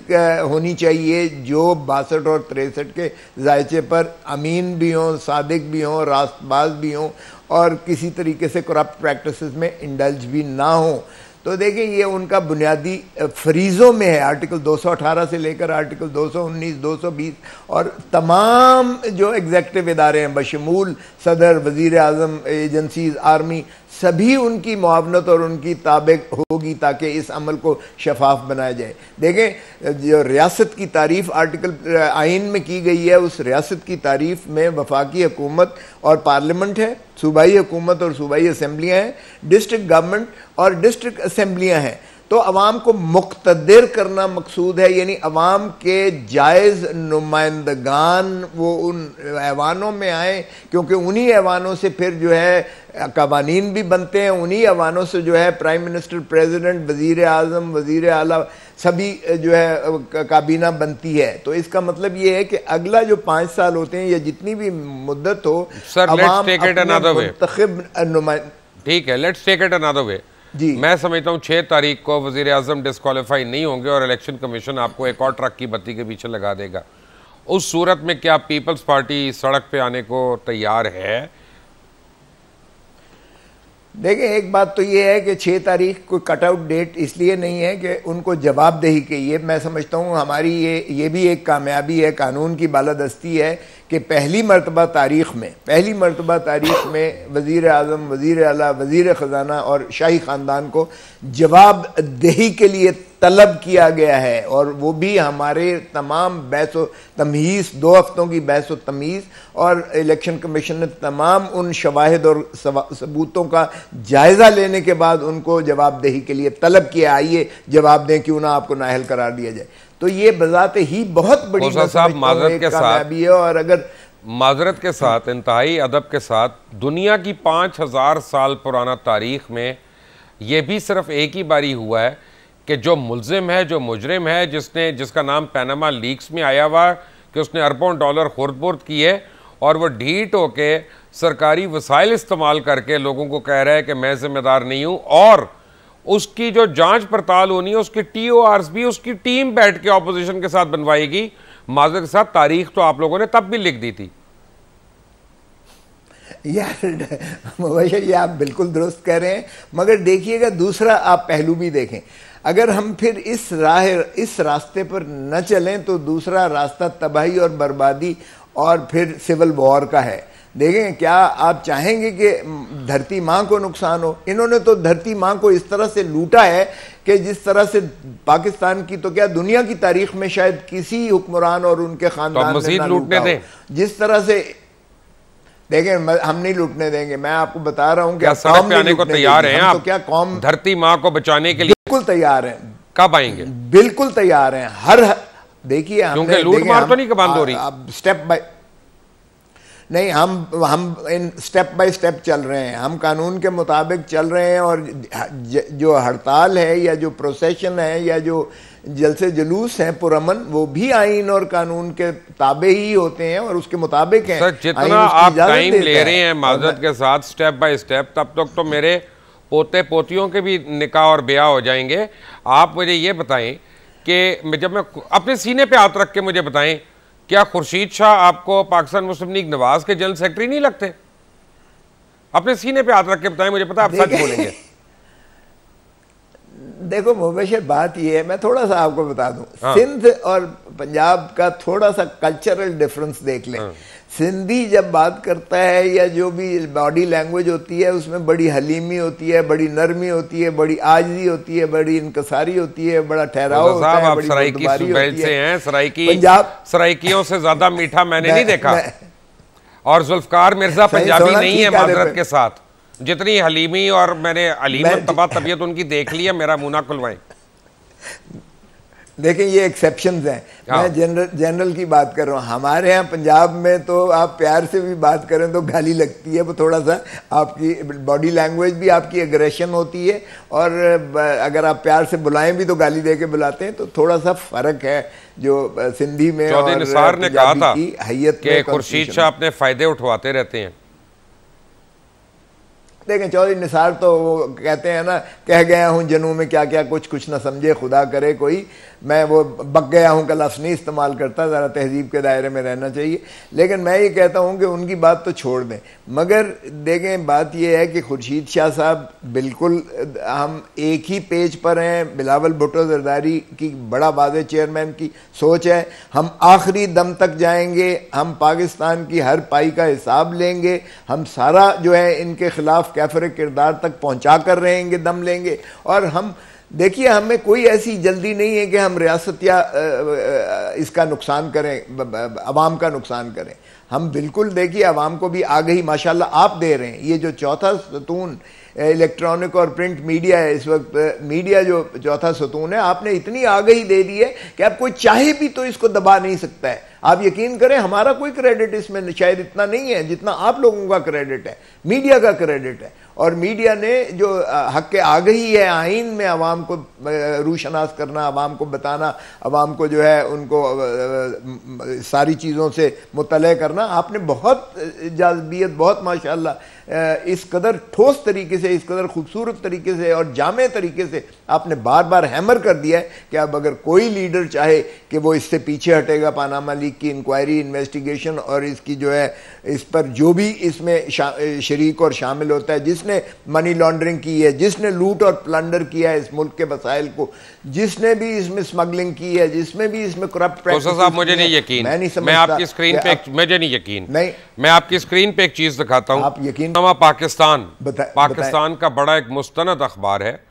होनी चाहिए जो बासठ और तिरसठ के जायचे पर अमीन भी हों, सादिक भी हों, रास्तबाज भी हों और किसी तरीके से करप्ट प्रैक्टिस में इंडल्ज भी ना हों। तो देखिए ये उनका बुनियादी फरीज़ों में है। आर्टिकल 218 से लेकर आर्टिकल 219, 220 और तमाम जो एग्जेक्टिव इदारे हैं बशमूल सदर वज़ी अजम एजेंसीज आर्मी सभी उनकी मुआवनत और उनकी ताबे होगी ताकि इस अमल को शफाफ बनाया जाए। देखें, जो रियासत की तारीफ़ आर्टिकल, आइन में की गई है, उस रियासत की तारीफ़ में वफाकी हुकूमत और पार्लियामेंट है, सूबाई हुकूमत और सूबाई असम्बलियाँ हैं, डिस्ट्रिक्ट गवर्नमेंट और डिस्ट्रिक्ट असम्बलियाँ हैं। तो अवाम को मुख्तर करना मकसूद है यानी अवाम के जायज़ नुमाइंदगान वो उन ऐवानों में आए क्योंकि उन्हीं ऐवानों से फिर जो है कवानीन भी बनते हैं उन्हीं ऐवानों से जो है प्राइम मिनिस्टर प्रेसिडेंट वज़ी अजम वज़ी अला सभी जो है काबीना बनती है। तो इसका मतलब ये है कि अगला जो पाँच साल होते हैं या जितनी भी मुद्दत हो ठीक है let's take it another way ji. मैं समझता हूँ छः तारीख को वज़ीर अजम डिस्कालीफाई नहीं होंगे और इलेक्शन कमीशन आपको एक और ट्रक की बत्ती के पीछे लगा देगा। उस सूरत में क्या पीपल्स पार्टी सड़क पे आने को तैयार है? देखिए, एक बात तो ये है कि छः तारीख को कटआउट डेट इसलिए नहीं है कि उनको जवाबदेही के ये मैं समझता हूँ, हमारी ये ये भी एक कामयाबी है, कानून की बालादस्ती है कि पहली मरतबा तारीख़ में, पहली मरतबा तारीख़ में वज़ी अजम वज़ी अला वज़ी ख़जाना और शाही ख़ानदान को जवाबदेही के लिए तलब किया गया है और वो भी हमारे तमाम बहस व तमीज़ दो हफ्तों की बहस व तमीज़ और इलेक्शन कमीशन ने तमाम उन शवाहद और सबूतों का जायज़ा लेने के बाद उनको जवाबदेही के लिए तलब किया। आइए जवाब दें क्यों ना आपको नाहल करार दिया जाए। तो ये बजात ही बहुत बड़ी माजरत के साथ है और अगर माजरत के साथ इंतहाई अदब के साथ दुनिया की पाँच हज़ार साल पुराना तारीख में ये भी सिर्फ़ एक ही बारी हुआ है कि जो मुलजिम है, जो मुजरिम है, जिसने, जिसका नाम पैनामा लीक्स में आया हुआ, कि उसने अरबों डॉलर खुर्द है और वह ढीट होके सरकारी वसाइल इस्तेमाल करके लोगों को कह रहा है कि मैं जिम्मेदार नहीं हूँ और उसकी जो जाँच पड़ताल होनी है, उसकी टी ओ आर भी, उसकी टीम बैठ के ऑपोजिशन के साथ बनवाएगी। माजर के साथ तारीख तो आप लोगों ने तब भी लिख दी थी। यार ये आप बिल्कुल दुरुस्त कह रहे हैं। मगर देखिएगा, दूसरा आप पहलू भी देखें। अगर हम फिर इस राह इस रास्ते पर न चलें तो दूसरा रास्ता तबाही और बर्बादी और फिर सिविल वॉर का है। देखें क्या आप चाहेंगे कि धरती माँ को नुकसान हो? इन्होंने तो धरती माँ को इस तरह से लूटा है कि जिस तरह से पाकिस्तान की तो क्या दुनिया की तारीख में शायद किसी हुक्मरान और उनके खानदान तो ने लूटने दें जिस तरह से देखें हम नहीं लूटने देंगे। मैं आपको बता रहा हूँ क्या सड़क पे आने को तैयार हैं तो आप? तो क्या कौम धरती माँ को बचाने के लिए बिल्कुल तैयार हैं। कब आएँगे? बिल्कुल तैयार हैं। हर देखिए क्योंकि लूट मार तो नहीं बंद हो रही। अब स्टेप बाय नहीं हम हम इन स्टेप बाय स्टेप चल रहे हैं। हम कानून के मुताबिक चल रहे हैं और जो हड़ताल है या जो प्रोसेशन है या जो जलसे जुलूस हैं पुरमन वो भी आइन और कानून के ताबे ही होते हैं और उसके मुताबिक हैं। सर जितना आप टाइम ले रहे हैं माजरत के साथ स्टेप बाय स्टेप तब तक तो मेरे पोते पोतियों के भी निकाह और ब्याह हो जाएँगे। आप मुझे ये बताएँ कि जब मैं अपने सीने पे हाथ रख के मुझे बताएँ क्या खुर्शीद शाह आपको पाकिस्तान मुस्लिम लीग नवाज़ के जनरल सेक्रेटरी नहीं लगते? अपने सीने पे हाथ रख के बताएँ मुझे पता आप सच बोलेंगे। देखो मुबशर बात ये है मैं थोड़ा सा आपको बता दूँ। हाँ। सिंध और पंजाब का थोड़ा सा कल्चरल डिफरेंस देख लें। हाँ। सिंधी जब बात करता है या जो भी बॉडी लैंग्वेज होती है उसमें बड़ी हलीमी होती है बड़ी नरमी होती है बड़ी आजी होती है बड़ी इनकसारी होती है बड़ा ठहराव होता है बड़ी से हैं। सराइकी पंजाब सराइकियों से ज़्यादा मीठा मैंने नहीं देखा। और जुल्फकार मिर्ज़ा पंजाबी नहीं है माजरत के साथ। जितनी हलीमी और मैंने अलीम तबा तबीयत उनकी देख ली है मेरा मुना खुलवाएँ। देखिए ये एक्सेप्शन हैं। हाँ। मैं जनरल जनरल की बात कर रहा हूँ। हमारे यहाँ पंजाब में तो आप प्यार से भी बात करें तो गाली लगती है वो थोड़ा सा आपकी बॉडी लैंग्वेज भी आपकी एग्रेशन होती है और अगर आप प्यार से बुलाएँ भी तो गाली दे के बुलाते हैं तो थोड़ा सा फ़र्क है जो सिंधी में और ने कहा था कि खुर्शीद शाह अपने फ़ायदे उठवाते रहते हैं। देखें चौधरी निसार तो वो कहते हैं ना, कह गया हूँ जनू में क्या क्या कुछ कुछ ना समझे, खुदा करे कोई। मैं वो बक गया हूँ का लफ्ज़ नहीं इस्तेमाल करता, ज़रा तहजीब के दायरे में रहना चाहिए। लेकिन मैं ये कहता हूँ कि उनकी बात तो छोड़ दें। मगर देखें, बात यह है कि खुर्शीद शाह साहब बिल्कुल, हम एक ही पेज पर हैं, बिलावल भुट्टो जरदारी की बड़ा वाज चेयरमैन की सोच है। हम आखिरी दम तक जाएँगे, हम पाकिस्तान की हर पाई का हिसाब लेंगे, हम सारा जो है इनके ख़िलाफ़ कैफर किरदार तक पहुँचा कर रहेंगे दम लेंगे। और हम, देखिए, हमें कोई ऐसी जल्दी नहीं है कि हम रियासत या इसका नुकसान करें आवाम का नुकसान करें। हम बिल्कुल, देखिए आवाम को भी आगे ही, माशाल्लाह, आप दे रहे हैं। ये जो चौथा सतून इलेक्ट्रॉनिक और प्रिंट मीडिया है, इस वक्त मीडिया जो चौथा सतून है, आपने इतनी आगही दे दी है कि आप कोई चाहे भी तो इसको दबा नहीं सकता है। आप यकीन करें, हमारा कोई क्रेडिट इसमें शायद इतना नहीं है जितना आप लोगों का क्रेडिट है, मीडिया का क्रेडिट है। और मीडिया ने जो हक के आगे ही है आइन में आवाम को रूशनास करना, आवाम को बताना, आवाम को जो है उनको सारी चीज़ों से मुतल करना, आपने बहुत जाजबियत, बहुत माशाल्लाह इस कदर ठोस तरीके से इस कदर खूबसूरत तरीके से और जाम तरीके से आपने बार बार हैमर कर दिया है कि अब अगर कोई लीडर चाहे कि वो इससे पीछे हटेगा पानामा लीग की इंक्वायरी इन्वेस्टिगेशन और इसकी जो है इस पर जो भी इसमें शरीक और शामिल होता है जिसने मनी लॉन्ड्रिंग की है जिसने लूट और प्लंडर किया है इस मुल्क के वसाइल को जिसने भी इसमें स्मगलिंग की है जिसमें भी इसमें करप्ट साहब मुझे नहीं यकीन। मैं नहीं मैं आपकी स्क्रीन पे मुझे नहीं यकीन। नहीं। मैं आपकी स्क्रीन पे एक चीज़ दिखाता हूँ। आप यकीन पाकिस्तान। बता, पाकिस्तान बता, का बड़ा एक मुस्तनद अखबार है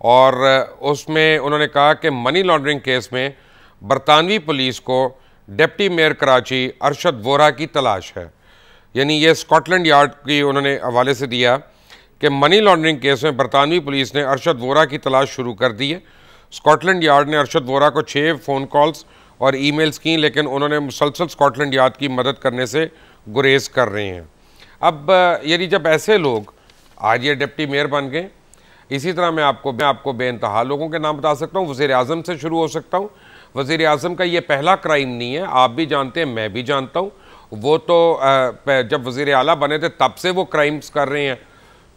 और उसमें उन्होंने कहा कि मनी लॉन्ड्रिंग केस में बरतानवी पुलिस को डिप्टी मेयर कराची अरशद वोरा की तलाश है। यानी ये स्कॉटलैंड यार्ड की उन्होंने हवाले से दिया कि मनी लॉन्ड्रिंग केस में बरतानवी पुलिस ने अरशद वोरा की तलाश शुरू कर दी है। स्कॉटलैंड यार्ड ने अरशद वोरा को छः फ़ोन कॉल्स और ईमेल्स की लेकिन उन्होंने मुसलसल स्कॉटलैंड यार्ड की मदद करने से गुरेज कर रहे हैं। अब यानी जब ऐसे लोग आज ये डिप्टी मेयर बन गए इसी तरह मैं आपको मैं आपको बेानतहा लोगों के नाम बता सकता हूँ वज़ी अजम से शुरू हो सकता हूँ। वज़ी अजम का ये पहला क्राइम नहीं है आप भी जानते हैं मैं भी जानता हूँ। वो तो जब वज़ी अला बने थे तब से वो क्राइम्स कर रहे हैं।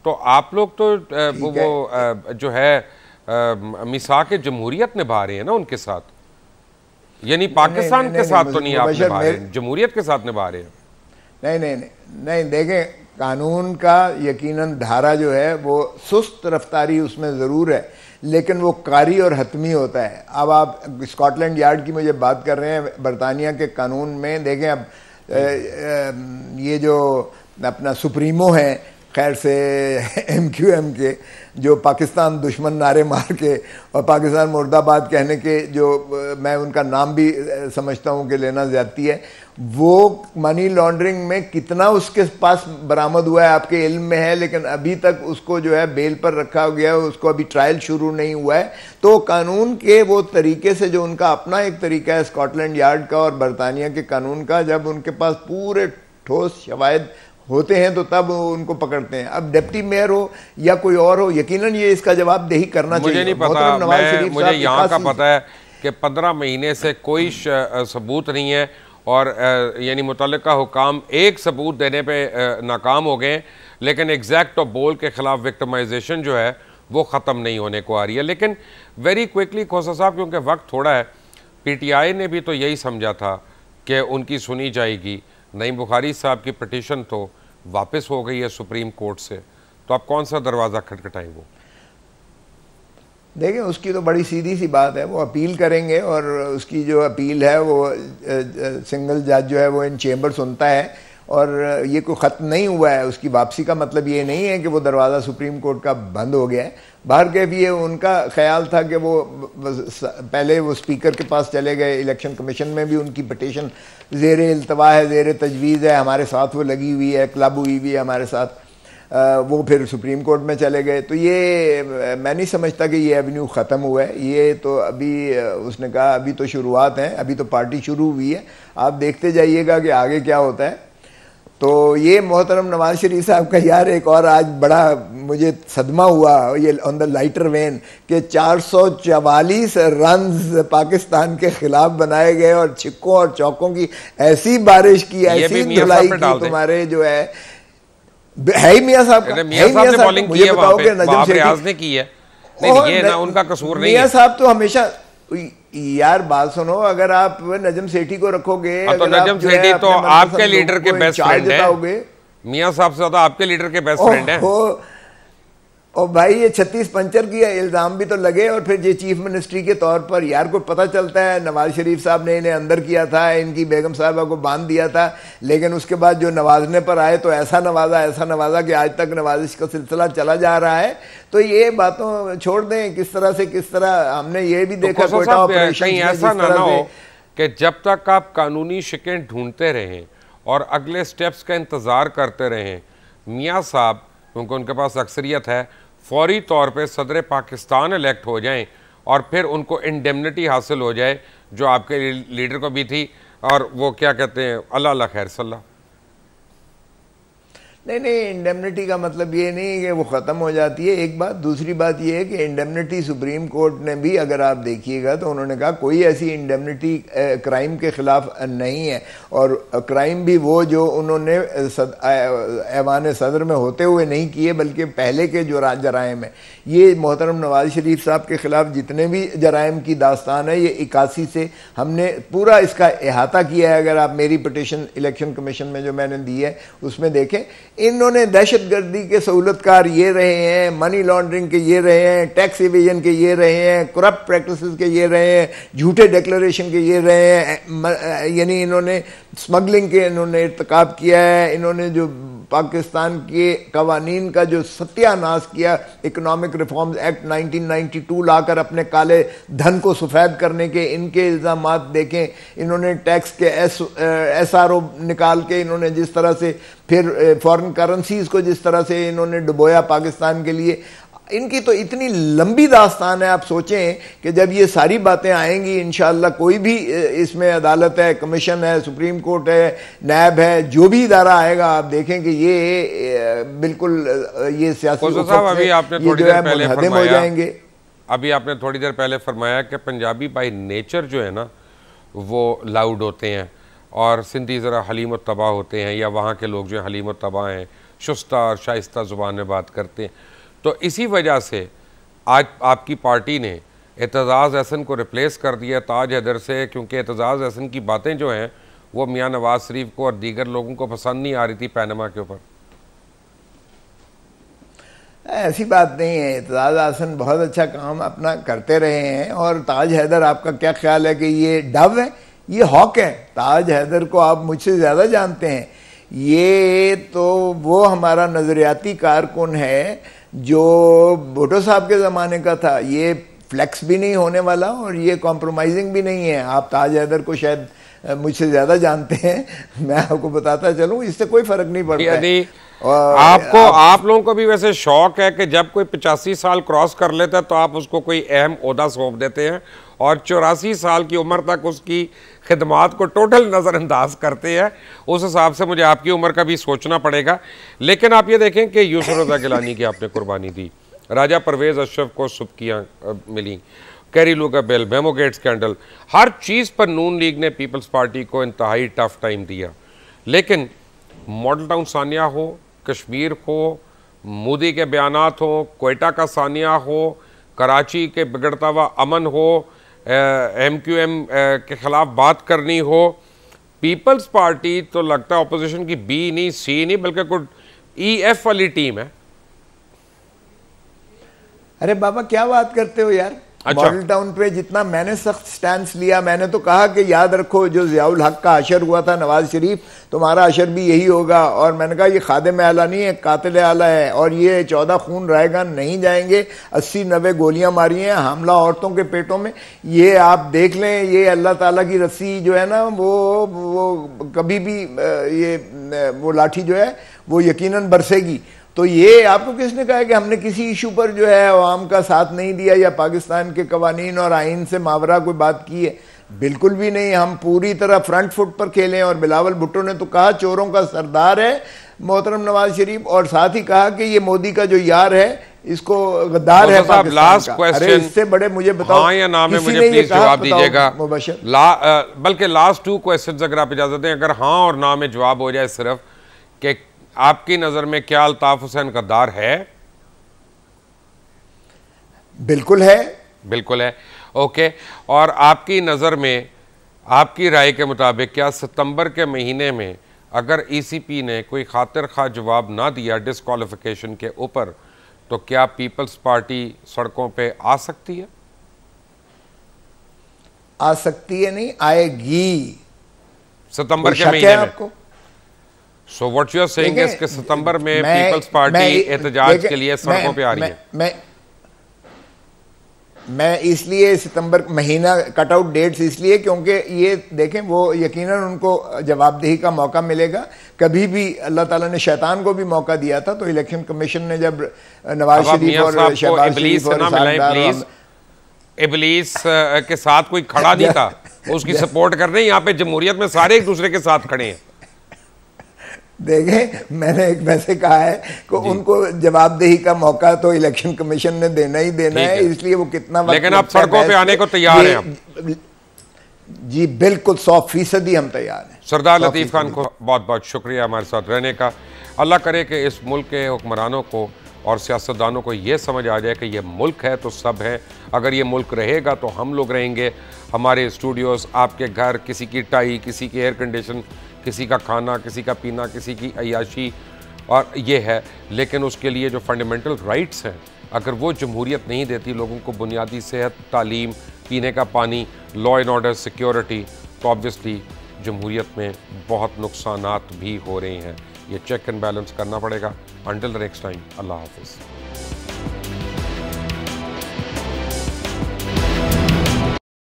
तो आप लोग तो वो, वो जो है मिसा के जमहूरियत निभा रहे हैं ना उनके साथ। यानी पाकिस्तान के साथ तो नहीं आप निभा रहे जमहूरियत के साथ निभा रहे हैं। नहीं नहीं नहीं नहीं देखें, कानून का यकीनन धारा जो है, वो सुस्त रफ्तारी उसमें ज़रूर है, लेकिन वो कारी और हतमी होता है। अब आप स्कॉटलैंड यार्ड की मुझे बात कर रहे हैं, बरतानिया के कानून में, देखें, अब ये जो अपना सुप्रीमो है, खैर से एम क्यू एम के, जो पाकिस्तान दुश्मन नारे मार के और पाकिस्तान मुर्दाबाद कहने के जो, मैं उनका नाम भी समझता हूँ कि लेना ज़्यादती है। वो मनी लॉन्ड्रिंग में कितना उसके पास बरामद हुआ है आपके इल्म में है लेकिन अभी तक उसको जो है बेल पर रखा गया है उसको अभी ट्रायल शुरू नहीं हुआ है। तो कानून के वो तरीके से जो उनका अपना एक तरीका है स्कॉटलैंड यार्ड का और बरतानिया के कानून का जब उनके पास पूरे ठोस शवायद होते हैं तो तब उनको पकड़ते हैं। अब डिप्टी मेयर हो या कोई और हो यकीनन ये इसका जवाब दही करना मुझे चाहिए। नहीं पता मैं, मुझे यहाँ का पता है कि पंद्रह महीने से कोई सबूत नहीं है और यानी मुतल हुकाम एक सबूत देने पे नाकाम हो गए, लेकिन एग्जैक्ट और बोल के ख़िलाफ़ विक्टमाइजेशन जो है, वो ख़त्म नहीं होने को आ रही है। लेकिन वेरी क्विकली खोसा साहब, क्योंकि वक्त थोड़ा है पीटीआई ने भी तो यही समझा था कि उनकी सुनी जाएगी। नईम बुखारी साहब की पटिशन तो वापस हो गई है सुप्रीम कोर्ट से। तो आप कौन सा दरवाज़ा खटखटाएँ वो? देखें उसकी तो बड़ी सीधी सी बात है, वो अपील करेंगे और उसकी जो अपील है, वो सिंगल जज जो है, वो इन चेंबर सुनता है और ये कोई ख़त्म नहीं हुआ है, उसकी वापसी का मतलब ये नहीं है कि वो दरवाज़ा सुप्रीम कोर्ट का बंद हो गया है। बाहर के भी ये उनका ख्याल था कि वो पहले वो स्पीकर के पास चले गए, इलेक्शन कमीशन में भी उनकी पटिशन, जेर अल्तवा है, जेर तजवीज़ है, हमारे साथ वो लगी हुई है, क्लब हुई हुई है हमारे साथ। वो फिर सुप्रीम कोर्ट में चले गए। तो ये मैं नहीं समझता कि ये एवेन्यू ख़त्म हुआ है। ये तो अभी उसने कहा अभी तो शुरुआत है अभी तो पार्टी शुरू हुई है। आप देखते जाइएगा कि आगे क्या होता है। तो ये मोहतरम नवाज़ शरीफ साहब का यार एक और आज बड़ा मुझे सदमा हुआ ये ऑन द लाइटर वेन के चार सौ चवालीस रन पाकिस्तान के खिलाफ बनाए गए और छिक्कों और चौकों की ऐसी बारिश की ऐसी धुलाई की तुम्हारे जो है है ही मियाँ साहब का मियाँ साहब ने बॉलिंग मुझे बताओगे नजम रियाज ने की है। नहीं ये ना उनका कसूर नहीं मियाँ साहब तो हमेशा यार बात सुनो अगर आप नजम सेठी को रखोगे हाँ, तो नजम सेठी तो आपके लीडर के बेस्ट फ्रेंड है। मियाँ साहब से ज़्यादा आपके लीडर के बेस्ट फ्रेंड है। और भाई ये छत्तीस पंचर की इल्ज़ाम भी तो लगे और फिर ये चीफ मिनिस्ट्री के तौर पर यार को पता चलता है नवाज़ शरीफ साहब ने इन्हें अंदर किया था इनकी बेगम साहबा को बाँध दिया था लेकिन उसके बाद जो नवाजने पर आए तो ऐसा नवाजा ऐसा नवाजा कि आज तक नवाजिश का सिलसिला चला जा रहा है। तो ये बातों छोड़ दें किस तरह से किस तरह हमने ये भी तो देखा कोटा ऑपरेशन ऐसा ना हो कि जब तक आप कानूनी शिकें ढूंढते रहें और अगले स्टेप्स का इंतज़ार करते रहें मियाँ साहब क्योंकि उनके पास अक्सरियत है फौरी तौर पे सदर पाकिस्तान इलेक्ट हो जाएँ और फिर उनको इंडेमनिटी हासिल हो जाए, जो आपके लीडर को भी थी और वो क्या कहते हैं, अल्लाह खैर सल्ला। नहीं नहीं इंडेमनिटी का मतलब ये नहीं है कि वो ख़त्म हो जाती है। एक बात, दूसरी बात ये है कि इंडेमनिटी सुप्रीम कोर्ट ने भी अगर आप देखिएगा तो उन्होंने कहा कोई ऐसी इंडेमनिटी क्राइम के ख़िलाफ़ नहीं है। और क्राइम भी वो जो उन्होंने ऐवान सदर में होते हुए नहीं किए, बल्कि पहले के जो जराइम है ये मोहतरम नवाज़ शरीफ साहब के ख़िलाफ़ जितने भी जराइम की दास्तान है, ये इक्यासी से हमने पूरा इसका अहाता किया है। अगर आप मेरी पटिशन इलेक्शन कमीशन में जो मैंने दी है, उसमें देखें, इन्होंने दहशत गर्दी के सहूलतकार ये रहे हैं मनी लॉन्ड्रिंग के ये रहे हैं टैक्स इवेजन के ये रहे हैं करप्ट प्रैक्टिस के ये रहे हैं, झूठे डिक्लेरेशन के ये रहे हैं यानी इन्होंने स्मगलिंग के इन्होंने इरतकब किया है, इन्होंने जो पाकिस्तान के कवानीन का जो सत्यानाश किया इकोनॉमिक रिफॉर्म्स एक्ट 1992 लाकर अपने काले धन को सफ़ेद करने के, इनके इल्ज़ाम देखें, इन्होंने टैक्स के एस एस आर ओ निकाल के इन्होंने जिस तरह से फिर फॉरेन करेंसीज को जिस तरह से इन्होंने डुबोया पाकिस्तान के लिए इनकी तो इतनी लंबी दास्तान है आप सोचें कि जब ये सारी बातें आएँगी इन कोई भी इसमें अदालत है कमीशन है सुप्रीम कोर्ट है नैब है जो भी इदारा आएगा आप देखें कि ये बिल्कुल ये सियासी अभी आपने थोड़ी देर पहले हो जाएँगे। अभी आपने थोड़ी देर पहले फरमाया कि पंजाबी बाई नेचर जो है ना वो लाउड होते हैं और सिंधी ज़रा हलीम तबाह होते हैं या वहाँ के लोग जो हलीम तबाह हैं शुस्ता और शाइस्ता ज़ुबान में बात करते हैं। तो इसी वजह से आज आपकी पार्टी ने एतज़ाज़ हसन को रिप्लेस कर दिया ताज हैदर से, क्योंकि एतज़ाज़ हसन की बातें जो हैं, वो मियाँ नवाज़ शरीफ को और दीगर लोगों को पसंद नहीं आ रही थी पैनमा के ऊपर। ऐसी बात नहीं है। एतजाज हसन बहुत अच्छा काम अपना करते रहे हैं और ताज हैदर, आपका क्या ख्याल है कि ये डव है? ये हॉक है। ताज हैदर को आप मुझसे ज़्यादा जानते हैं। ये तो वो हमारा नज़रियाती कारकुन है जो भुटो साहब के ज़माने का था। ये फ्लैक्स भी नहीं होने वाला और ये कॉम्प्रोमाइजिंग भी नहीं है। आप ताज हैदर को शायद मुझसे ज़्यादा जानते हैं। मैं आपको बताता चलूँ इससे कोई फ़र्क नहीं पड़ता आपको आप, आप लोगों को भी वैसे शौक है कि जब कोई पचासी साल क्रॉस कर लेता है तो आप उसको कोई अहम अहदा सौंप देते हैं और चौरासी साल की उम्र तक उसकी खदमात को टोटल नज़रअंदाज करते हैं। उस हिसाब से मुझे आपकी उम्र का भी सोचना पड़ेगा। लेकिन आप ये देखें कि यूसुफ रजा गिलानी की आपने कुर्बानी दी। राजा परवेज़ अशरफ को सुबकियाँ मिली। कैरी लू का बिल मेमोगेट स्कैंडल हर चीज़ पर नून लीग ने पीपल्स पार्टी को इंतहाई टफ टाइम दिया। लेकिन मॉडल टाउन सानिया हो कश्मीर हो, मोदी के बयान हो कोयटा का सानिया हो, कराची के बिगड़ता हुआ अमन हो एम क्यू एम के ख़िलाफ़ बात करनी हो, पीपल्स पार्टी तो लगता है अपोजिशन की बी नहीं, सी नहीं, बल्कि कुछ ई एफ़ वाली टीम है। अरे बाबा, क्या बात करते हो यार? अच्छा। मॉडल टाउन पे जितना मैंने सख्त स्टैंड लिया, मैंने तो कहा कि याद रखो, जो जियाउल हक का अशर हुआ था नवाज़ शरीफ, तुम्हारा अशर भी यही होगा। और मैंने कहा, ये खादम आला नहीं है, कातिल आला है। और ये चौदह खून रहेगा नहीं जाएँगे। अस्सी नबे गोलियाँ मारी हैं, हमला औरतों के पेटों में। ये आप देख लें, ये अल्लाह ताला की रस्सी जो है ना, वो वो कभी भी ये वो लाठी जो है, वो यकीनन बरसेगी। तो ये आपको किसने कहा है कि हमने किसी इशू पर जो है आवाम का साथ नहीं दिया या पाकिस्तान के कवानीन और आइन से मावरा कोई बात की है? बिल्कुल भी नहीं। हम पूरी तरह फ्रंट फुट पर खेले और बिलावल भुट्टो ने तो कहा चोरों का सरदार है मोहतरम नवाज़ शरीफ और साथ ही कहा कि ये मोदी का जो यार है इसको गद्दार है साहब लास्ट क्वेश्चन इससे बड़े मुझे बताओ हाँ या नाम है मुझे प्लीज़ जवाब दीजिएगा। बल्कि लास्ट टू क्वेश्चन अगर आप इजाज़त दें अगर हाँ और ना में जवाब हो जाए सिर्फ़ कि आपकी नज़र में क्या अल्ताफ हुसैन गद्दार है? बिल्कुल है। बिल्कुल है। ओके और आपकी नज़र में आपकी राय के मुताबिक क्या सितंबर के महीने में अगर ईसीपी ने कोई खातिर खा जवाब ना दिया डिसक्वालिफिकेशन के ऊपर तो क्या पीपल्स पार्टी सड़कों पे आ सकती है? आ सकती है नहीं आएगी। सितंबर के महीने में। आपको? So what you are saying is कि सितंबर में पीपल्स पार्टी एहतजाज के लिए सड़कों पे आ रही है। मैं मैं इसलिए सितंबर महीना कट आउट डेट्स इसलिए क्योंकि ये देखें वो यकीनन उनको जवाबदेही का मौका मिलेगा। कभी भी अल्लाह ताला ने शैतान को भी मौका दिया था तो इलेक्शन कमीशन ने जब नवाज़ शरीफ और शहबाज शरीफ और इबलीस के साथ कोई खड़ा नहीं था? उसकी सपोर्ट कर रहे हैं यहाँ पे जमहूरियत में सारे एक दूसरे के साथ खड़े हैं। देखें मैंने एक वैसे कहा है कि उनको जवाबदेही का मौका तो इलेक्शन कमीशन ने देना ही देना है, है। इसलिए वो कितना लेकिन आप सड़कों पे आने को। तैयार हैं जी बिल्कुल सौ फ़ीसदी हम तैयार हैं। सरदार लतीफ़ खान को बहुत बहुत शुक्रिया हमारे साथ रहने का। अल्लाह करे कि इस मुल्क के हुक्मरानों को और सियासतदानों को ये समझ आ जाए कि ये मुल्क है तो सब है। अगर ये मुल्क रहेगा तो हम लोग रहेंगे। हमारे स्टूडियोज़ आपके घर किसी की टाई किसी की एयर कंडीशन किसी का खाना, किसी का पीना, किसी की अयाशी और ये है। लेकिन उसके लिए जो फंडामेंटल राइट्स हैं, अगर वो जमहूरियत नहीं देती लोगों को बुनियादी सेहत, तालीम, पीने का पानी लॉ एंड ऑर्डर सिक्योरिटी तो ऑब्वियसली जमहूरियत में बहुत नुकसान भी हो रहे हैं। ये चेक एंड बैलेंस करना पड़ेगा। अंटिल नेक्स्ट टाइम अल्लाह हाफिज़।